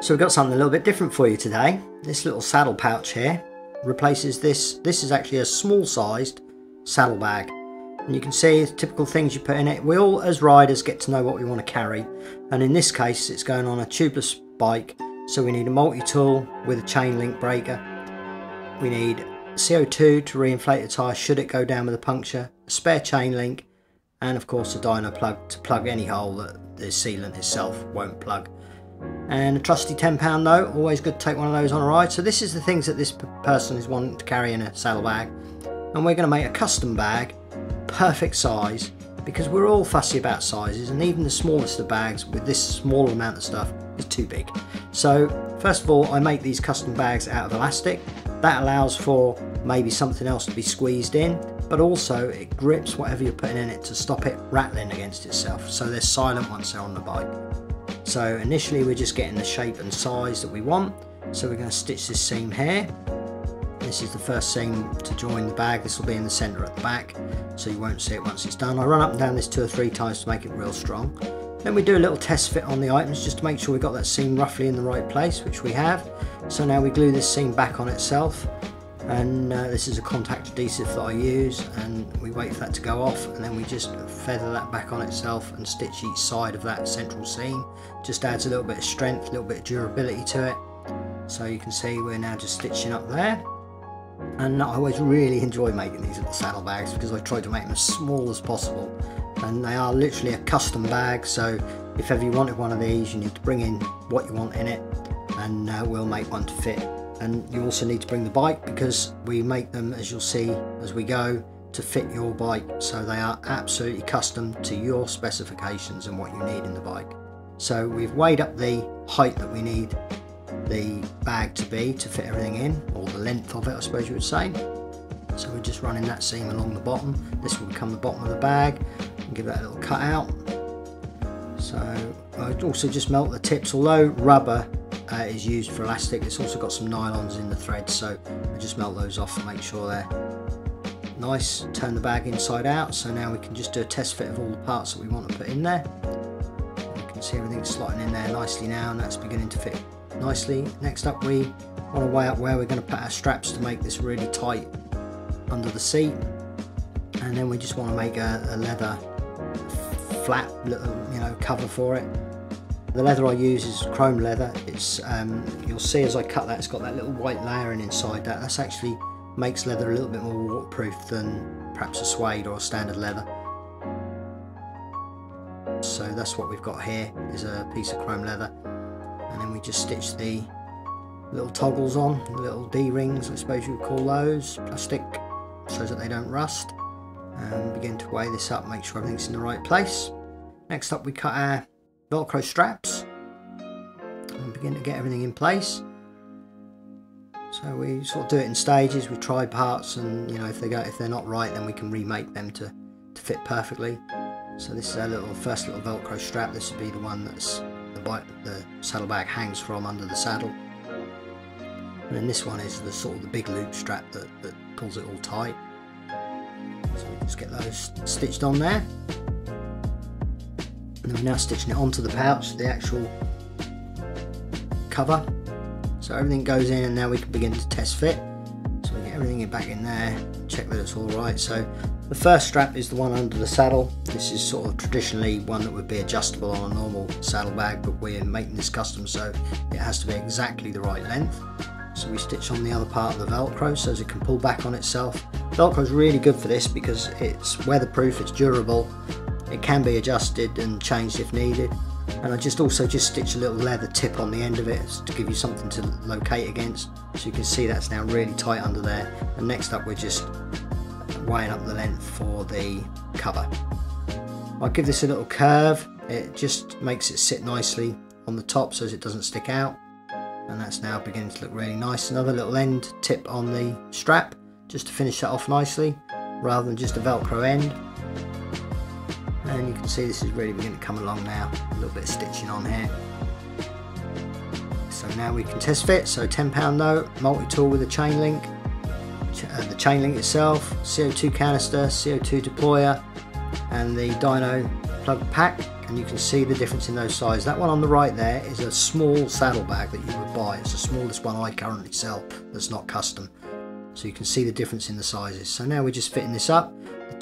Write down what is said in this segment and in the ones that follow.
So we've got something a little bit different for you today. This little saddle pouch here replaces this. This is actually a small sized saddle bag. And you can see the typical things you put in it. We all as riders get to know what we want to carry. And in this case it's going on a tubeless bike. So we need a multi-tool with a chain link breaker. We need CO2 to reinflate the tyre should it go down with a puncture, a spare chain link and of course a Dynaplug to plug any hole that the sealant itself won't plug and a trusty 10 pound note always good to take one of those on a ride. So this is the things that this person is wanting to carry in a saddle bag. And we're going to make a custom bag perfect size because we're all fussy about sizes and even the smallest of bags with this small amount of stuff is too big. So first of all I make these custom bags out of elastic. That allows for maybe something else to be squeezed in but also it grips whatever you're putting in it to stop it rattling against itself so they're silent once they're on the bike so initially we're just getting the shape and size that we want. So we're going to stitch this seam here. This is the first seam to join the bag. This will be in the centre at the back, so you won't see it once it's done. I run up and down this two or three times to make it real strong. Then we do a little test fit on the items just to make sure we've got that seam roughly in the right place, which we have. So now we glue this seam back on itself and uh, this is a contact adhesive that I use and we wait for that to go off and then we just feather that back on itself and stitch each side of that central seam. Just adds a little bit of strength a little bit of durability to it. So you can see we're now just stitching up there. And I always really enjoy making these little saddlebags because I try to make them as small as possible. And they are literally a custom bag so if ever you wanted one of these you need to bring in what you want in it and uh, we'll make one to fit and you also need to bring the bike because we make them as you'll see as we go to fit your bike. So they are absolutely custom to your specifications and what you need in the bike. So we've weighed up the height that we need the bag to be to fit everything in or the length of it I suppose you would say. So we're just running that seam along the bottom. This will become the bottom of the bag and give that a little cut out. So I'd also just melt the tips although rubber uh, is used for elastic. It's also got some nylons in the thread, so I just melt those off and make sure they're nice. Turn the bag inside out, so now we can just do a test fit of all the parts that we want to put in there. You can see everything's slotting in there nicely now, and that's beginning to fit nicely. Next up, we want to weigh up where we're going to put our straps to make this really tight under the seat. And then we just want to make a, a leather flat little, you know, cover for it the leather I use is chrome leather. It's um, You'll see as I cut that, it's got that little white layering inside that. That's actually makes leather a little bit more waterproof than perhaps a suede or a standard leather. So that's what we've got here, is a piece of chrome leather. And then we just stitch the little toggles on, the little D-rings I suppose you would call those, plastic, so that they don't rust. And begin to weigh this up, make sure everything's in the right place. Next up we cut our velcro straps. And begin to get everything in place. So we sort of do it in stages we try parts and you know if they go if they're not right then we can remake them to to fit perfectly. So this is our little first little velcro strap. This would be the one that's the bike the saddlebag hangs from under the saddle. And then this one is the sort of the big loop strap that, that pulls it all tight. So we just get those stitched on there and we're now stitching it onto the pouch, the actual cover. So everything goes in and now we can begin to test fit. So we get everything back in there, check that it's all right. So the first strap is the one under the saddle. This is sort of traditionally one that would be adjustable on a normal saddlebag, but we're making this custom so it has to be exactly the right length. So we stitch on the other part of the Velcro so it can pull back on itself. Velcro is really good for this because it's weatherproof, it's durable, it can be adjusted and changed if needed. And I just also just stitch a little leather tip on the end of it to give you something to locate against. So you can see that's now really tight under there. And next up we're just weighing up the length for the cover. I'll give this a little curve. It just makes it sit nicely on the top so it doesn't stick out. And that's now beginning to look really nice. Another little end tip on the strap just to finish that off nicely rather than just a velcro end and you can see this is really beginning to come along now a little bit of stitching on here so now we can test fit so 10 pound note multi-tool with a chain link uh, the chain link itself CO2 canister CO2 deployer and the dyno plug pack and you can see the difference in those sizes. That one on the right there is a small saddlebag that you would buy. It's the smallest one I currently sell that's not custom. So you can see the difference in the sizes. So now we're just fitting this up.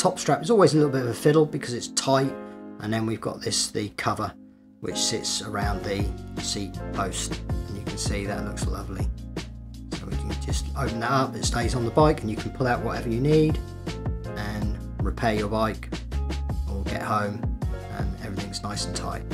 Top strap is always a little bit of a fiddle because it's tight and then we've got this, the cover, which sits around the seat post and you can see that looks lovely. So we can just open that up, it stays on the bike and you can pull out whatever you need and repair your bike or get home and everything's nice and tight.